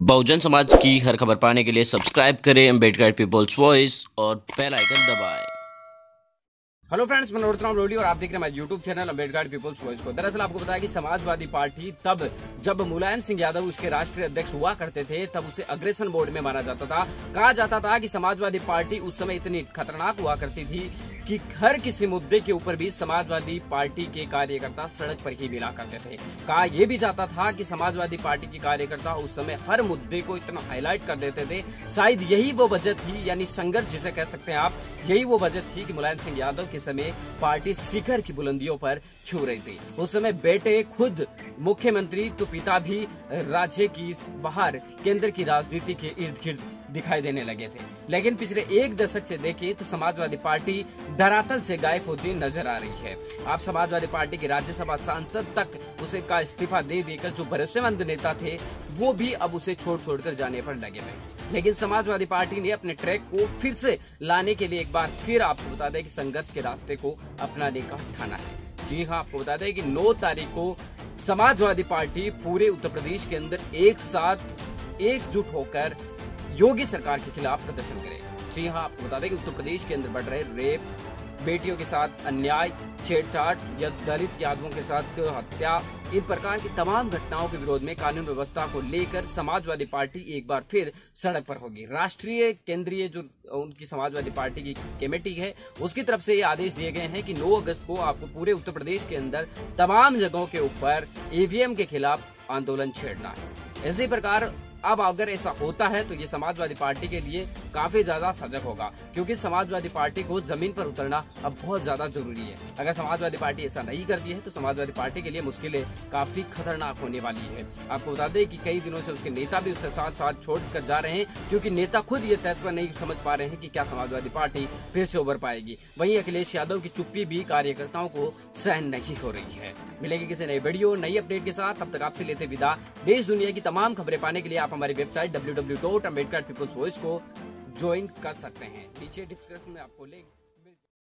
बहुजन समाज की हर खबर पाने के लिए सब्सक्राइब करें अंबेडकर पीपल्स वॉइस और बेल आइकन दबाएँ। हेलो फ्रेंड्स, मैं नरोत्तम लोडी और आप देख रहे हैं हमारे YouTube channel Ambedkar people's voice को। दरअसल आपको बताया कि समाजवादी पार्टी तब जब मुलायम सिंह यादव, उसके राष्ट्रीय अध्यक्ष हुआ करते थे, तब उसे अग्रेसन बोर्ड में माना जाता था। कहा जाता था कि समाजवादी पार्टी उस समय इतनी खतरनाक हुआ करती थी कि हर किसी मुद्दे के ऊपर भी समाजवादी पार्टी के कार्यकर्ता सड़क पर ही मिला करते थे। कहा यह भी जाता था कि समाजवादी पार्टी के कार्यकर्ता उस समय हर मुद्दे को इतना हाईलाइट कर देते थे। शायद यही वो वजह थी, यानी संघर्ष जिसे कह सकते हैं आप, यही वो वजह थी कि मुलायम सिंह यादव के समय पार्टी शिखर की बुलंदियों पर छू रही थी। उस समय बेटे खुद मुख्यमंत्री तो पिता भी राज्य की बाहर, केंद्र की राजनीति के इर्द गिर्द दिखाई देने लगे थे। लेकिन पिछले एक दशक से देखिए तो समाजवादी पार्टी धरातल से गायब होती नज़र आ रही है। आप समाजवादी पार्टी के राज्यसभा सांसद तक उसे का इस्तीफा दे देकर जो भरोसेमंद नेता थे, वो भी अब उसे छोड़ छोड़ कर जाने पर लगे हुए लेकिन समाजवादी पार्टी ने अपने ट्रैक को फिर से लाने के लिए एक बार फिर आपको बता दें कि संघर्ष के रास्ते को अपनाने का ठाना है। जी हाँ आपको बता दें कि 9 तारीख को समाजवादी पार्टी पूरे उत्तर प्रदेश के अंदर एक साथ एकजुट होकर योगी सरकार के खिलाफ प्रदर्शन करे। जी हाँ आपको बता दें कि उत्तर प्रदेश के अंदर बढ़ रहे रेप, बेटियों के साथ अन्याय, छेड़छाड़ या दलित यादवों के साथ हत्या, इन प्रकार की तमाम घटनाओं के विरोध में कानून व्यवस्था को लेकर समाजवादी पार्टी एक बार फिर सड़क पर होगी। राष्ट्रीय केंद्रीय जो उनकी समाजवादी पार्टी की कमेटी है, उसकी तरफ़ से ये आदेश दिए गए हैं कि 9 अगस्त को आपको पूरे उत्तर प्रदेश के अंदर तमाम जगहों के ऊपर ईवीएम के खिलाफ आंदोलन छेड़ना है। इसी प्रकार अब अगर ऐसा होता है तो ये समाजवादी पार्टी के लिए काफ़ी ज़्यादा सजग होगा, क्योंकि समाजवादी पार्टी को ज़मीन पर उतरना अब बहुत ज़्यादा ज़रूरी है। अगर समाजवादी पार्टी ऐसा नहीं करती है तो समाजवादी पार्टी के लिए मुश्किलें काफ़ी खतरनाक होने वाली है। आपको बता दें कि कई दिनों से उसके नेता भी उसके साथ साथ छोड़ कर जा रहे हैं, क्योंकि नेता खुद ये तत्व नहीं समझ पा रहे हैं कि क्या समाजवादी पार्टी फिर से उभर पाएगी। वहीं अखिलेश यादव की चुप्पी भी कार्यकर्ताओं को सहन नहीं हो रही है। मिलेगी किसी नई वीडियो, नई अपडेट के साथ। तब तक आपसे लेते विदा। देश दुनिया की तमाम खबरें पाने के लिए आप हमारी website W W dot Ambedkar people's voice को ज्वाइन कर सकते हैं। नीचे डिस्क्रिप्शन में आपको लिंक